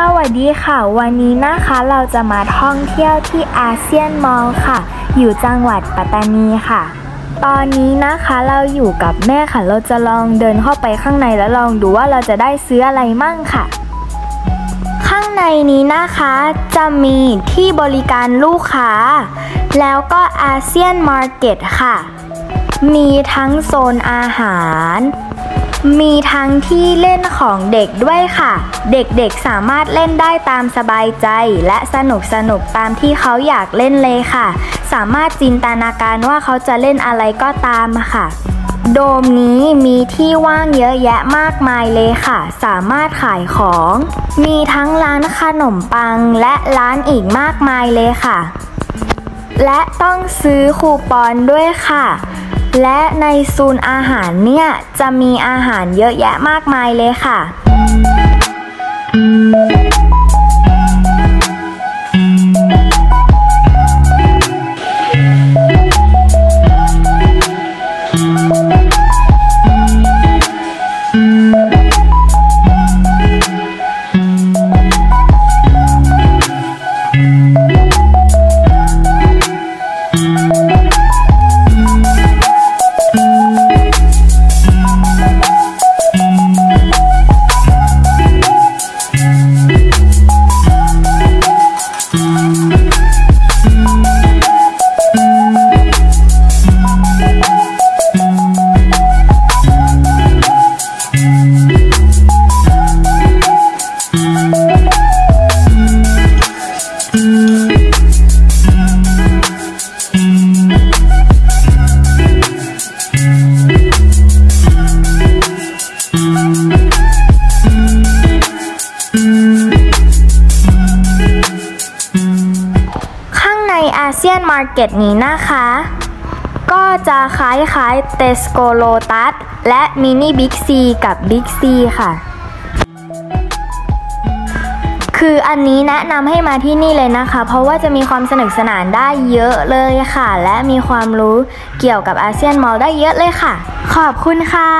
สวัสดีค่ะ วันนี้นะคะเราจะมาท่องเที่ยวที่อาเซียนมอลล์ค่ะ อยู่จังหวัดปัตตานีค่ะ ตอนนี้นะคะเราอยู่กับแม่ค่ะ เราจะลองเดินเข้าไปข้างในแล้วลองดูว่าเราจะได้ซื้ออะไรมั่งค่ะ ข้างในนี้นะคะจะมีที่บริการลูกค้า แล้วก็อาเซียนมาร์เก็ตค่ะ มีทั้งโซนอาหาร มีทั้งที่เล่นของเด็กด้วยค่ะ เด็กๆสามารถเล่นได้ตามสบายใจ และสนุกสนุกตามที่เขาอยากเล่นเลยค่ะ สามารถจินตนาการว่าเขาจะเล่นอะไรก็ตามค่ะโดมนี้มีที่ว่างเยอะแยะมากมายเลยค่ะ สามารถขายของ มีทั้งร้านขนมปังและร้านอีกมากมายเลยค่ะ และต้องซื้อคูปองด้วยค่ะ และในซูนอาหารเนี่ย จะมีอาหารเยอะแยะมากมายเลยค่ะ เซียนมาร์เก็ตนี้นะคะ ก็จะคล้ายๆเทสโก้โลตัสและมินิบิ๊กซีกับบิ๊กซีค่ะ คืออันนี้แนะนำให้มาที่นี่เลยนะคะ เพราะว่าจะมีความสนุกสนานได้เยอะเลยค่ะ และมีความรู้เกี่ยวกับอาเซียนมอลล์ได้เยอะเลยค่ะ ขอบคุณค่ะ